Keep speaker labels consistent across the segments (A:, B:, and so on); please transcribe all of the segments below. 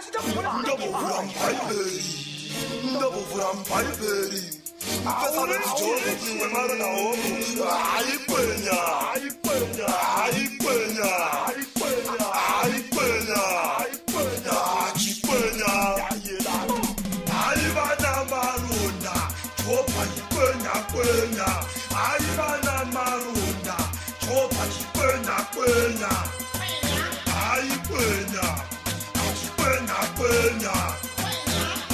A: Yeah. kwenya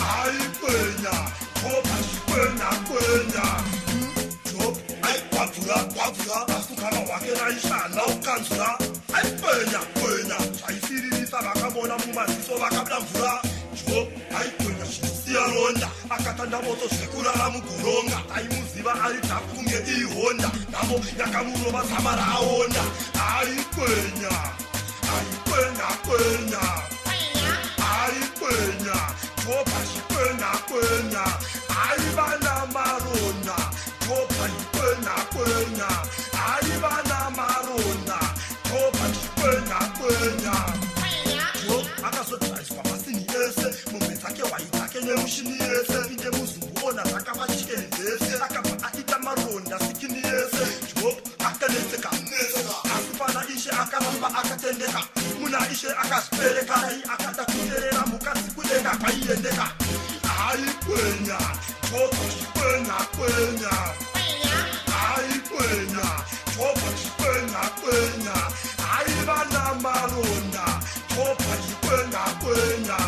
A: hayi kwenya oba kwenya kwenya job ayi kwavula kwavula asukana wake raishana ukanzura ayi kwenya kwenya zvaisiririsa vakamona mumaziso vakadamvura job ayi kwenya zvinosiya ronda akatandamoto zvekurara mugoronga aimuziva ari dhakunge ihonda navo yakamurova zama raaonda ah. nemushini yese inde muzimuona akava chikenzese akava aita maronda sikini yese jobo akaneseka asi pana ishe akaramba akatendeka muna ishe akazvipereka dai akada kuterera mukadzi kudeka kwaiendeka hai kwenya jobo chikwenya kwenya Yeah.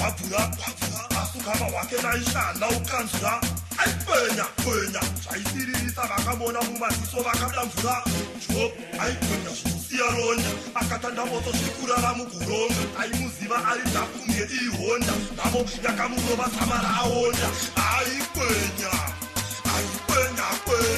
A: wabhula umkhama wakhe nayihlala ukanzula ayikwenya kwenya zayisiririsa vakabona mumaziso vakadamvula jo ayikwenya zvikusiyaronda akatandamoso zvikurara mukuronga aimuziva ari dhakumye ihonda navo yakamurova tama raonda aikwenya aikwenya kwenya